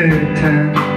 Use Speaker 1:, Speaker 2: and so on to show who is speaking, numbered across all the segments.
Speaker 1: take time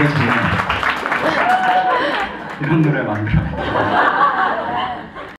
Speaker 2: 그래서 이런 노래 만들어